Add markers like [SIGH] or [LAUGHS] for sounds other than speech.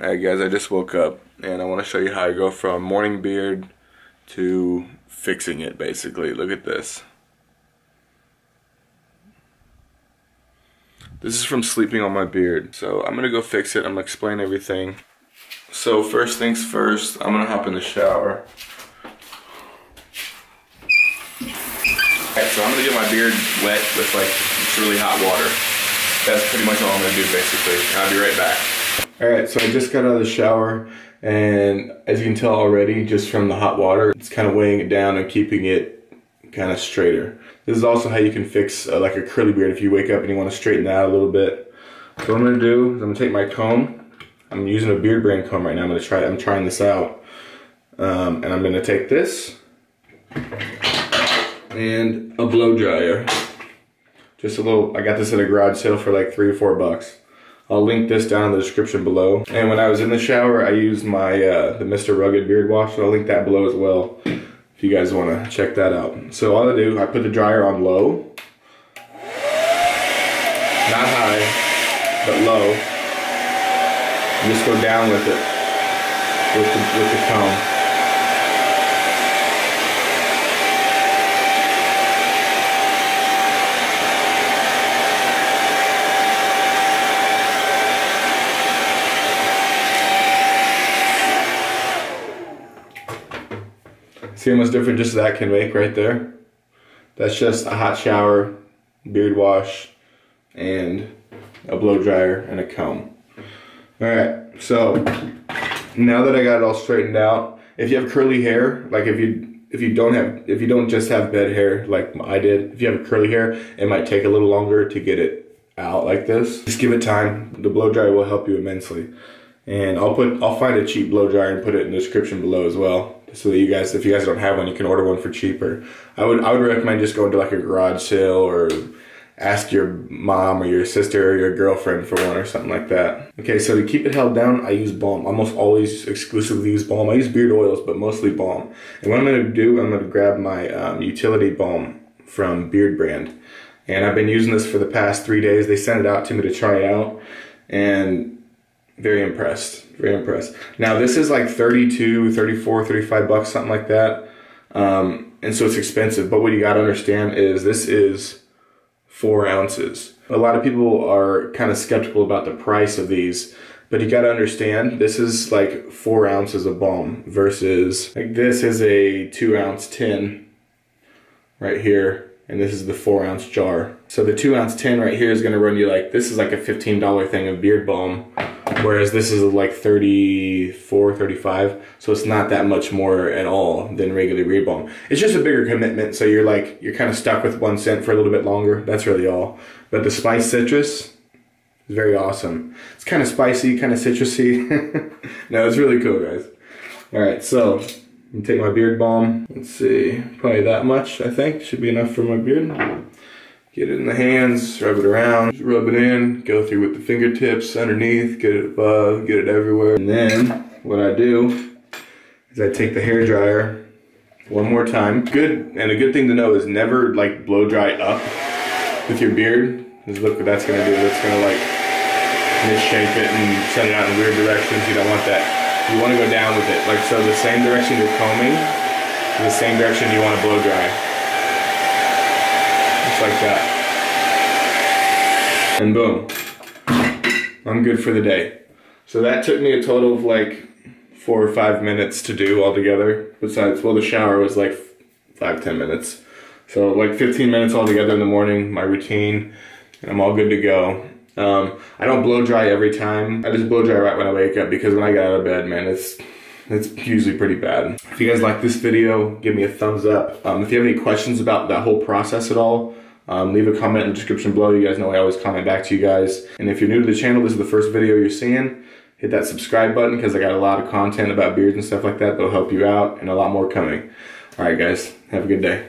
Alright guys, I just woke up and I want to show you how I go from morning beard to fixing it basically. Look at this. This is from sleeping on my beard. So I'm gonna go fix it. I'm gonna explain everything. So first things first, I'm gonna hop in the shower. so I'm gonna get my beard wet with like really hot water. That's pretty much all I'm gonna do basically. I'll be right back. All right, so I just got out of the shower and as you can tell already, just from the hot water, it's kind of weighing it down and keeping it kind of straighter. This is also how you can fix uh, like a curly beard if you wake up and you want to straighten that out a little bit. So what I'm gonna do is I'm gonna take my comb. I'm using a Beardbrand comb right now. I'm gonna try. I'm trying this out, um, and I'm gonna take this and a blow dryer. Just a little. I got this at a garage sale for like three or four bucks. I'll link this down in the description below. And when I was in the shower, I used my uh, the Mr. Rugged beard wash. So I'll link that below as well if you guys want to check that out. So all I do, I put the dryer on low, not high, but low. And just go down with it with the, with the comb. See how much different just that can make right there? That's just a hot shower, beard wash, and a blow dryer and a comb. All right, so now that I got it all straightened out, if you have curly hair, like if you if you don't have if you don't just have bed hair like I did, if you have curly hair, it might take a little longer to get it out like this. Just give it time. The blow dryer will help you immensely. And I'll put I'll find a cheap blow dryer and put it in the description below as well so that you guys, if you guys don't have one, you can order one for cheaper. I would I would recommend just going to like a garage sale or ask your mom or your sister or your girlfriend for one or something like that. Okay, so to keep it held down, I use balm. Almost always exclusively use balm. I use beard oils, but mostly balm. And what I'm gonna do, I'm gonna grab my um, utility balm from Beardbrand. And I've been using this for the past three days. They sent it out to me to try it out. And very impressed. Very impressed. Now this is like 32, 34, 35 bucks, something like that. Um, and so it's expensive. But what you got to understand is this is four ounces. A lot of people are kind of skeptical about the price of these, but you got to understand this is like four ounces of balm versus like this is a two ounce tin right here and this is the four ounce jar. So the two ounce tin right here is gonna run you like, this is like a $15 thing of beard balm, whereas this is like 34, 35. So it's not that much more at all than regular beard balm. It's just a bigger commitment. So you're like, you're kind of stuck with one scent for a little bit longer. That's really all. But the spice citrus is very awesome. It's kind of spicy, kind of citrusy. [LAUGHS] no, it's really cool guys. All right, so and take my beard balm. Let's see, probably that much, I think. Should be enough for my beard. Get it in the hands, rub it around, Just rub it in, go through with the fingertips underneath, get it above, get it everywhere. And then what I do is I take the hair dryer one more time. Good, and a good thing to know is never like blow dry up with your beard. Because look what that's gonna do. That's gonna like misshape it and send it out in weird directions. You don't want that you want to go down with it. Like so the same direction you're combing, the same direction you want to blow dry. Just like that. And boom. I'm good for the day. So that took me a total of like four or five minutes to do altogether. Besides, well, the shower was like five, ten minutes. So like 15 minutes altogether in the morning, my routine, and I'm all good to go. Um, I don't blow dry every time. I just blow dry right when I wake up because when I get out of bed, man, it's it's usually pretty bad. If you guys like this video, give me a thumbs up. Um, if you have any questions about that whole process at all, um, leave a comment in the description below. You guys know I always comment back to you guys. And if you're new to the channel, this is the first video you're seeing, hit that subscribe button because I got a lot of content about beards and stuff like that that'll help you out and a lot more coming. All right, guys, have a good day.